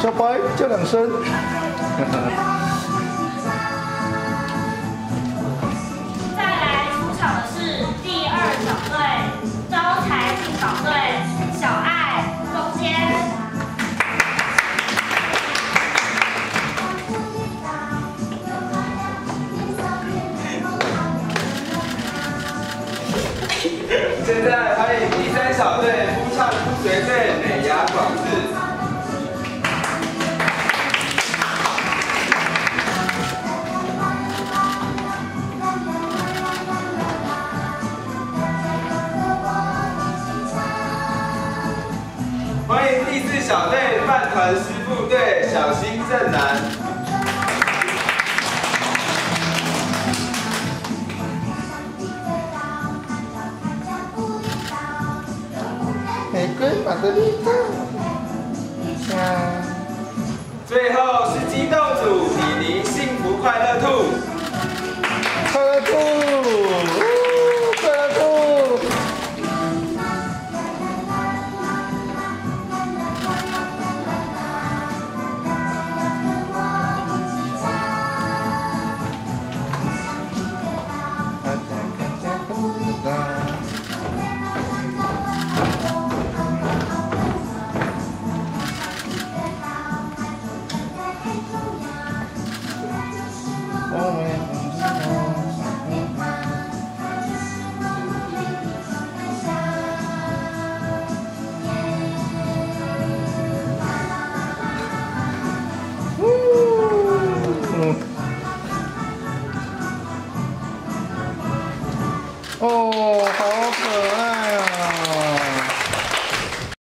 小白叫两声。再来出场的是第二小队招财进宝队，小爱中间。现在欢迎第三小队呼唱夫随队美牙广志。四小队饭团师傅队小心正南。玫瑰哦中哦